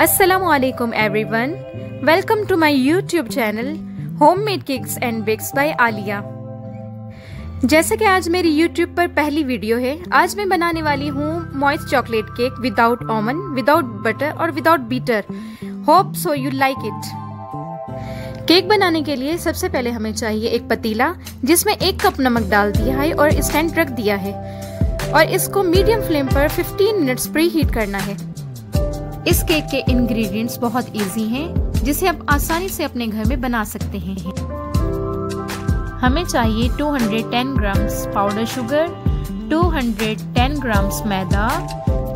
Everyone welcome to my YouTube channel home made cakes and bakes by Alia जैसे कि आज मेरी YouTube पर पहली वीडियो है, आज मैं बनाने वाली हूँ moist chocolate cake without oven without butter और without beater hope so you like it cake बनाने के लिए सबसे पहले हमें चाहिए एक पतीला, जिसमें एक कप नमक डाल दिया है और स्टैंड रख दिया है। और इसको मीडियम फ्लेम पर 15 मिनट्स प्री हीट करना है। इस केक के इंग्रेडिएंट्स बहुत इजी हैं, जिसे आप आसानी से अपने घर में बना सकते हैं। हमें चाहिए 210 ग्राम्स पाउडर शुगर 210 ग्राम्स मैदा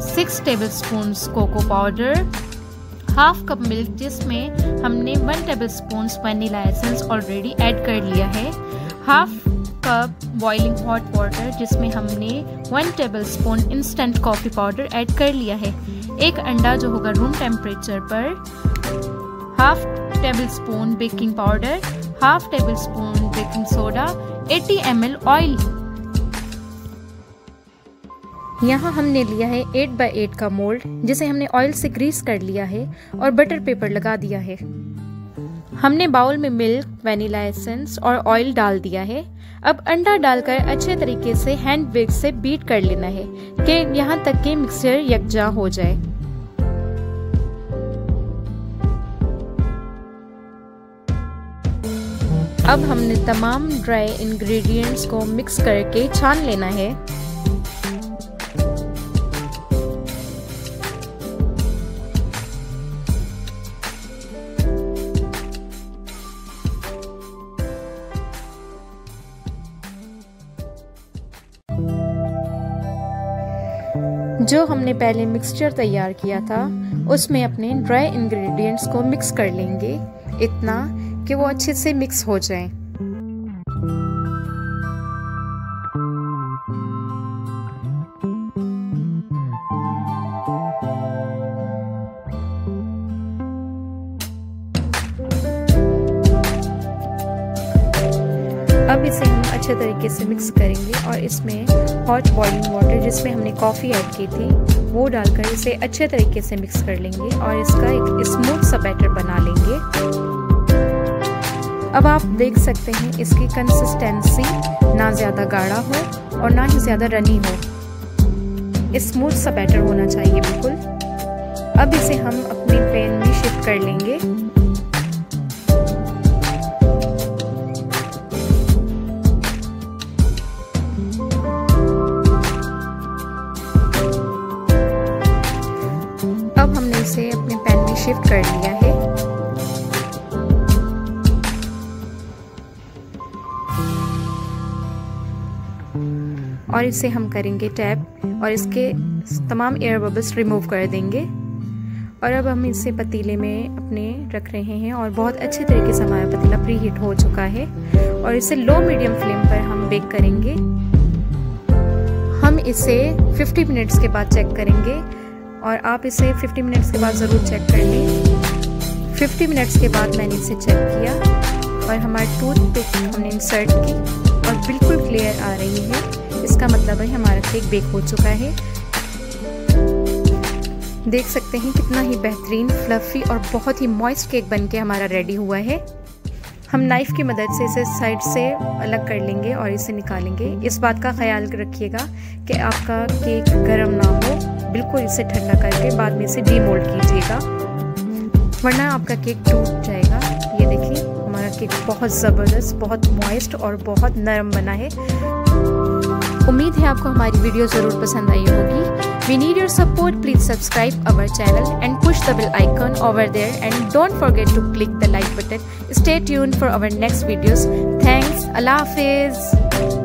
6 tablespoon cocoa powder half cup milk जिसमें हमने one table spoon vanilla essence already add कर लिया है half cup boiling hot water जिसमें हमने one table spoon instant coffee powder add कर लिया है। एक अंडा जो होगा रूम टेम्परेचर पर half table spoon baking powder half table spoon baking soda 80 M oil यहाँ हमने लिया है 8 बाई 8 का मोल्ड जिसे हमने ऑयल से ग्रीस कर लिया है और बटर पेपर लगा दिया है। हमने बाउल में मिल्क, वेनिला एसेंस और ऑयल डाल दिया है। अब अंडा डालकर अच्छे तरीके से हैंड विग से बीट कर लेना है कि यहाँ तक कि मिक्सचर यकजा हो जाए। अब हमने तमाम ड्राई इंग्रेडिएंट्स को मिक्स करके छान लेना है। जो हमने पहले मिक्सचर तैयार किया था, उसमें अपने ड्राई इंग्रेडिएंट्स को मिक्स कर लेंगे, इतना कि वो अच्छे से मिक्स हो जाएँ। अब इसे अच्छे तरीके से मिक्स करेंगे और इसमें हॉट बॉइलिंग वाटर जिसमें हमने कॉफ़ी ऐड की थी, वो डालकर इसे अच्छे तरीके से मिक्स कर लेंगे और इसका एक स्मूथ सा बैटर बना लेंगे। अब आप देख सकते हैं इसकी कंसिस्टेंसी ना ज़्यादा गाढ़ा हो और ना ही ज़्यादा रनी हो। स्मूथ सा बैटर होना चाहिए बिल्कुल। अब इसे हम अपने पैन में शिफ्ट कर लेंगे। शिफ्ट कर लिया है। और इसे हम करेंगे टैप और इसके तमाम एयर बबल्स रिमूव कर देंगे। और अब हम इसे पतीले में अपने रख रहे हैं और बहुत अच्छे तरीके से हमारा पतीला प्री हीट हो चुका है। और इसे लो मीडियम फ्लेम पर हम बेक करेंगे। हम इसे 50 मिनट्स के बाद चेक करेंगे। और आप इसे 50 मिनट्स के बाद ज़रूर चेक कर लें 50 मिनट्स के बाद मैंने इसे चेक किया और हमारी टूथ पिक हमने इंसर्ट की और बिल्कुल क्लियर आ रही है। इसका मतलब है हमारा केक बेक हो चुका है। देख सकते हैं कितना ही बेहतरीन फ्लफ़ी और बहुत ही मॉइस्ट केक बन के हमारा रेडी हुआ है। हम नाइफ़ की मदद से इसे साइड से अलग कर लेंगे और इसे निकालेंगे। इस बात का ख्याल रखिएगा कि आपका केक गर्म ना हो। बिल्कुल इसे ठंडा करके बाद में इसे डीमोल्ड कीजिएगा। वरना आपका केक टूट जाएगा। ये देखिए, हमारा केक बहुत ज़बरदस्त, बहुत मॉइस्ट और बहुत नरम बना है। उम्मीद है आपको हमारी वीडियो ज़रूर पसंद आई होगी। We need your support please subscribe our channel and push the bell icon over there and don't forget to click the like button stay tune for our next videos thanks अल्लाह हाफिज़